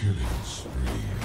Killing spree.